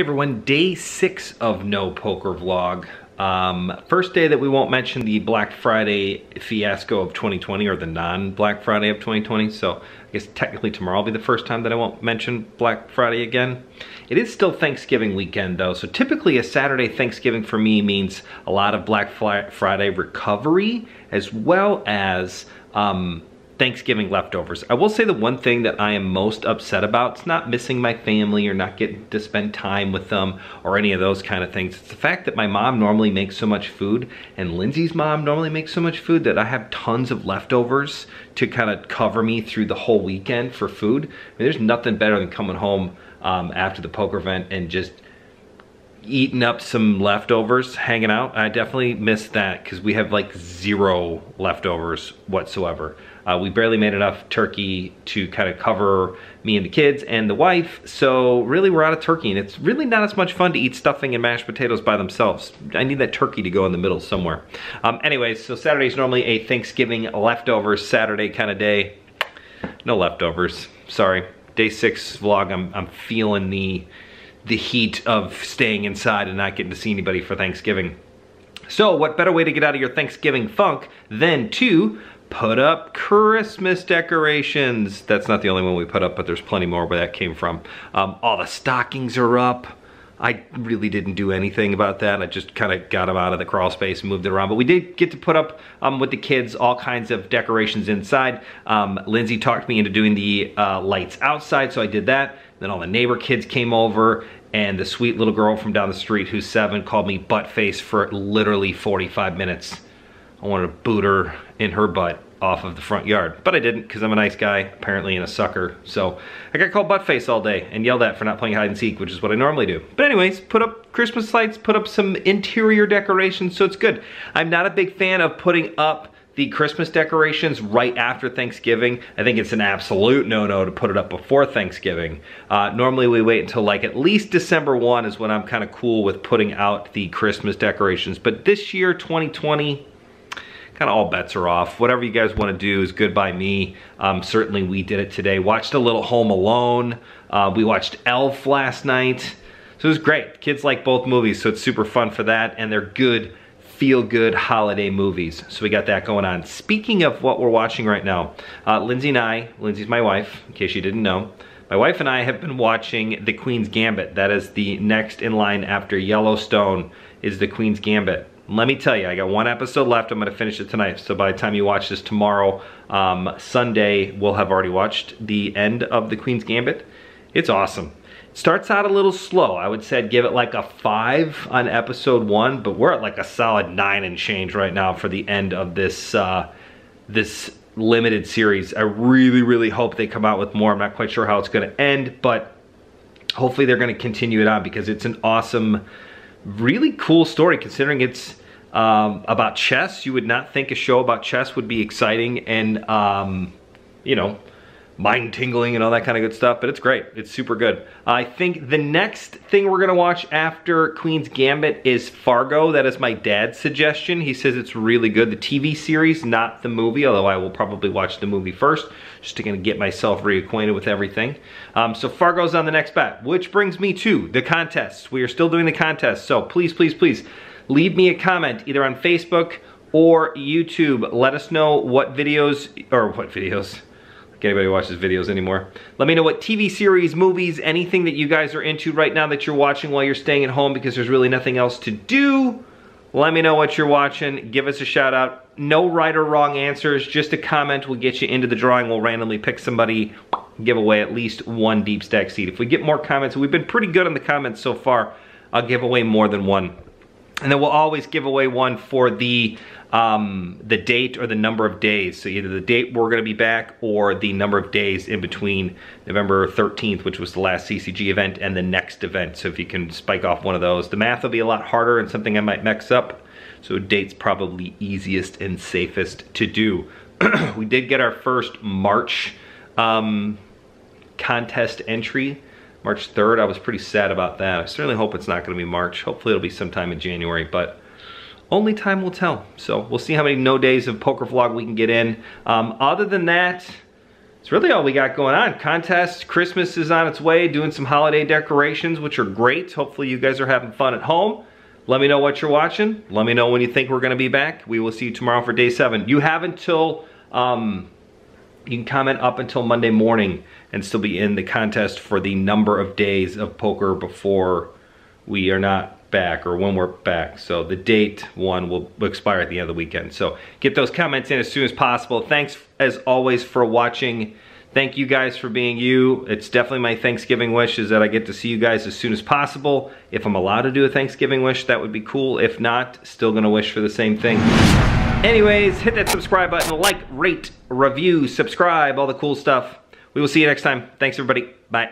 Hey everyone, day six of No Poker Vlog. Um, first day that we won't mention the Black Friday fiasco of 2020 or the non-Black Friday of 2020. So I guess technically tomorrow will be the first time that I won't mention Black Friday again. It is still Thanksgiving weekend though. So typically a Saturday Thanksgiving for me means a lot of Black Friday recovery as well as um, Thanksgiving leftovers. I will say the one thing that I am most upset about, it's not missing my family or not getting to spend time with them or any of those kind of things. It's the fact that my mom normally makes so much food and Lindsay's mom normally makes so much food that I have tons of leftovers to kind of cover me through the whole weekend for food. I mean, there's nothing better than coming home um, after the poker event and just eating up some leftovers, hanging out. I definitely miss that because we have like zero leftovers whatsoever. Uh, we barely made enough turkey to kind of cover me and the kids and the wife, so really we're out of turkey, and it's really not as much fun to eat stuffing and mashed potatoes by themselves. I need that turkey to go in the middle somewhere. Um, anyways, so Saturday's normally a Thanksgiving leftovers Saturday kind of day. No leftovers, sorry. Day six vlog, I'm, I'm feeling the, the heat of staying inside and not getting to see anybody for Thanksgiving. So what better way to get out of your Thanksgiving funk than to put up Christmas decorations. That's not the only one we put up, but there's plenty more where that came from. Um, all the stockings are up. I really didn't do anything about that. I just kind of got them out of the crawl space and moved it around. But we did get to put up um, with the kids all kinds of decorations inside. Um, Lindsay talked me into doing the uh, lights outside, so I did that. Then all the neighbor kids came over and the sweet little girl from down the street who's seven called me butt face for literally 45 minutes. I wanted to boot her in her butt off of the front yard. But I didn't because I'm a nice guy, apparently, and a sucker. So I got called buttface all day and yelled at for not playing hide and seek, which is what I normally do. But anyways, put up Christmas lights, put up some interior decorations, so it's good. I'm not a big fan of putting up the Christmas decorations right after Thanksgiving. I think it's an absolute no-no to put it up before Thanksgiving. Uh, normally we wait until like at least December 1 is when I'm kind of cool with putting out the Christmas decorations. But this year, 2020, kind of all bets are off. Whatever you guys want to do is good by me. Um, certainly we did it today. Watched a little Home Alone. Uh, we watched Elf last night. So it was great. Kids like both movies, so it's super fun for that. And they're good, feel-good holiday movies. So we got that going on. Speaking of what we're watching right now, uh, Lindsay and I, Lindsay's my wife, in case you didn't know, my wife and I have been watching The Queen's Gambit. That is the next in line after Yellowstone is The Queen's Gambit let me tell you, I got one episode left. I'm gonna finish it tonight. So by the time you watch this tomorrow, um, Sunday, we'll have already watched the end of The Queen's Gambit. It's awesome. It starts out a little slow. I would say I'd give it like a five on episode one, but we're at like a solid nine and change right now for the end of this, uh, this limited series. I really, really hope they come out with more. I'm not quite sure how it's gonna end, but hopefully they're gonna continue it on because it's an awesome, really cool story considering it's um, about chess. You would not think a show about chess would be exciting and, um, you know, mind tingling and all that kind of good stuff, but it's great. It's super good. I think the next thing we're gonna watch after Queen's Gambit is Fargo. That is my dad's suggestion. He says it's really good. The TV series, not the movie, although I will probably watch the movie first, just to kind of get myself reacquainted with everything. Um, so Fargo's on the next bet, which brings me to the contest. We are still doing the contest, so please, please, please, leave me a comment either on Facebook or YouTube. Let us know what videos, or what videos, like anybody watches videos anymore. Let me know what TV series, movies, anything that you guys are into right now that you're watching while you're staying at home because there's really nothing else to do. Let me know what you're watching. Give us a shout out. No right or wrong answers. Just a comment will get you into the drawing. We'll randomly pick somebody, give away at least one deep stack seat. If we get more comments, we've been pretty good on the comments so far, I'll give away more than one. And then we'll always give away one for the um, the date or the number of days. So either the date we're gonna be back or the number of days in between November 13th, which was the last CCG event, and the next event. So if you can spike off one of those. The math will be a lot harder and something I might mix up. So date's probably easiest and safest to do. we did get our first March um, contest entry. March 3rd, I was pretty sad about that. I certainly hope it's not gonna be March. Hopefully it'll be sometime in January, but only time will tell. So we'll see how many no days of poker vlog we can get in. Um, other than that, it's really all we got going on. Contest, Christmas is on its way, doing some holiday decorations, which are great. Hopefully you guys are having fun at home. Let me know what you're watching. Let me know when you think we're gonna be back. We will see you tomorrow for day seven. You have until, um, you can comment up until Monday morning and still be in the contest for the number of days of poker before we are not back or when we're back. So the date one will expire at the end of the weekend. So get those comments in as soon as possible. Thanks as always for watching. Thank you guys for being you. It's definitely my Thanksgiving wish is that I get to see you guys as soon as possible. If I'm allowed to do a Thanksgiving wish, that would be cool. If not, still gonna wish for the same thing. Anyways, hit that subscribe button, like, rate, review, subscribe, all the cool stuff. We will see you next time. Thanks everybody. Bye.